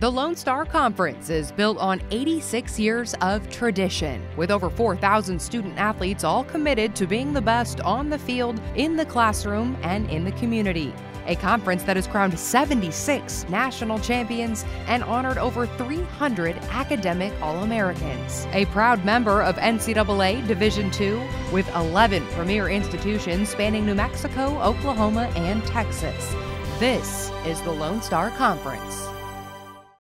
The Lone Star Conference is built on 86 years of tradition, with over 4,000 student athletes all committed to being the best on the field, in the classroom, and in the community. A conference that has crowned 76 national champions and honored over 300 academic All Americans. A proud member of NCAA Division II, with 11 premier institutions spanning New Mexico, Oklahoma, and Texas. This is the Lone Star Conference.